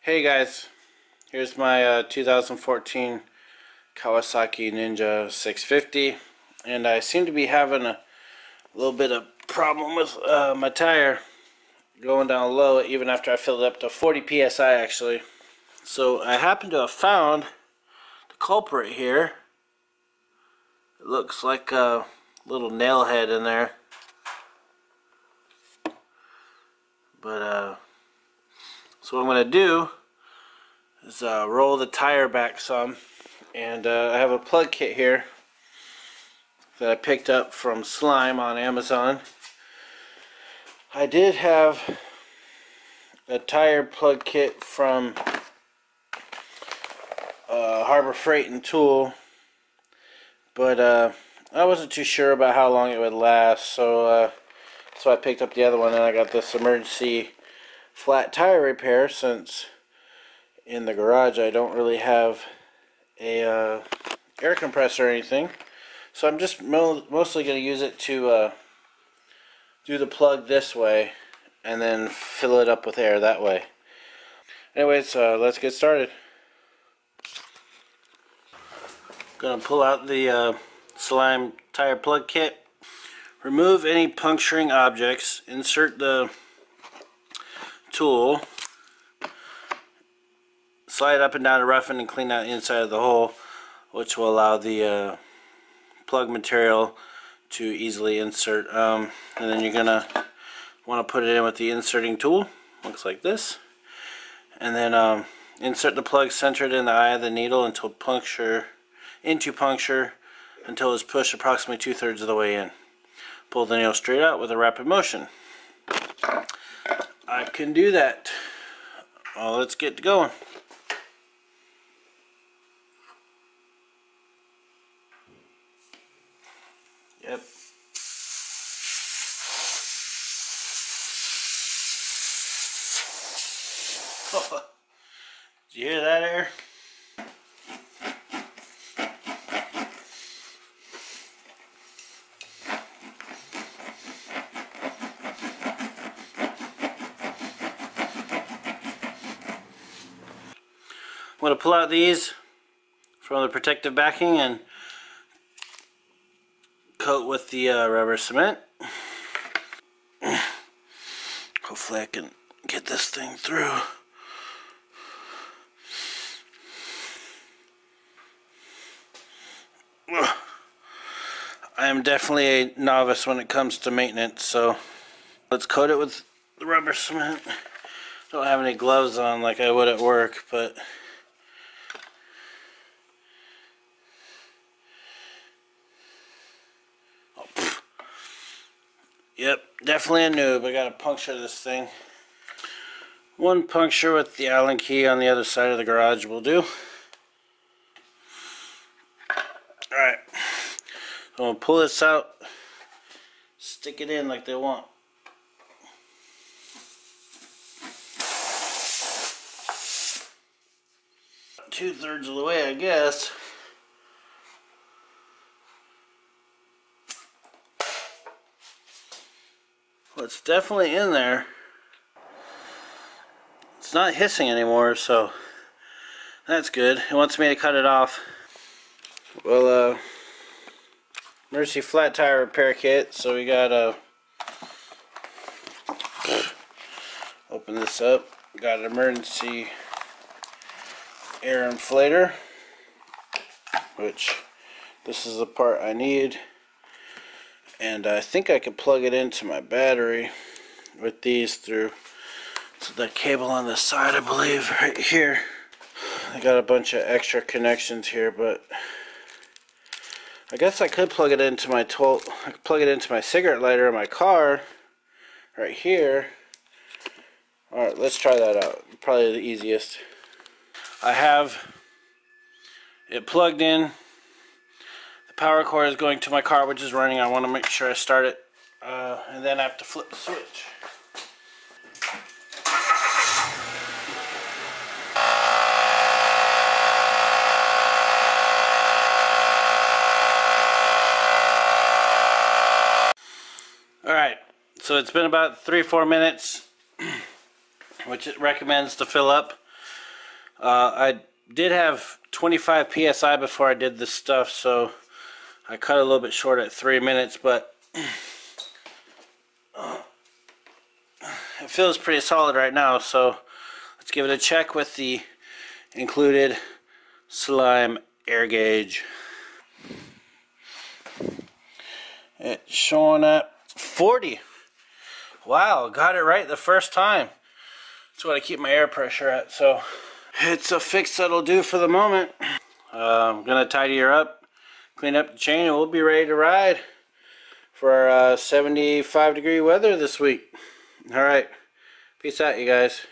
Hey guys, here's my uh, 2014 Kawasaki Ninja 650 and I seem to be having a little bit of problem with uh, my tire going down low even after I filled it up to 40 psi actually. So I happen to have found the culprit here. It looks like a little nail head in there. But uh, so what I'm going to do is uh, roll the tire back some and uh, I have a plug kit here that I picked up from Slime on Amazon. I did have a tire plug kit from uh, Harbor Freight and Tool but uh, I wasn't too sure about how long it would last so uh, so I picked up the other one and I got this emergency flat tire repair since in the garage I don't really have a uh, air compressor or anything. So I'm just mo mostly going to use it to uh, do the plug this way and then fill it up with air that way. Anyways uh, let's get started. Gonna pull out the uh, slime tire plug kit. Remove any puncturing objects. Insert the tool. Slide up and down to roughen and clean out the inside of the hole which will allow the uh, plug material to easily insert um, and then you're gonna want to put it in with the inserting tool. Looks like this. And then um, insert the plug centered in the eye of the needle until puncture into puncture until it's pushed approximately two-thirds of the way in pull the nail straight out with a rapid motion I can do that well let's get going Yep. Did you hear that air? I'm going to pull out these from the protective backing and coat with the uh, rubber cement. Hopefully I can get this thing through. I am definitely a novice when it comes to maintenance, so let's coat it with the rubber cement. Don't have any gloves on like I would at work, but Yep, definitely a noob. I gotta puncture this thing. One puncture with the Allen key on the other side of the garage will do. Alright. So I'm gonna pull this out, stick it in like they want. Two thirds of the way, I guess. It's definitely in there. It's not hissing anymore, so that's good. It wants me to cut it off. Well, uh, Mercy flat tire repair kit. So we got a open this up. Got an emergency air inflator, which this is the part I need and I think I could plug it into my battery with these through the cable on the side I believe right here. I got a bunch of extra connections here but I guess I could plug it into my 12 I could plug it into my cigarette lighter in my car right here. Alright let's try that out. Probably the easiest. I have it plugged in power cord is going to my car which is running. I want to make sure I start it uh, and then I have to flip the switch. Alright, so it's been about three, four minutes, which it recommends to fill up. Uh, I did have 25 psi before I did this stuff, so I cut a little bit short at three minutes, but it feels pretty solid right now, so let's give it a check with the included slime air gauge. It's showing at 40. Wow, got it right the first time. That's what I keep my air pressure at, so it's a fix that'll do for the moment. Uh, I'm gonna tidy her up, clean up the chain, and we'll be ready to ride for our uh, 75 degree weather this week. All right, peace out, you guys.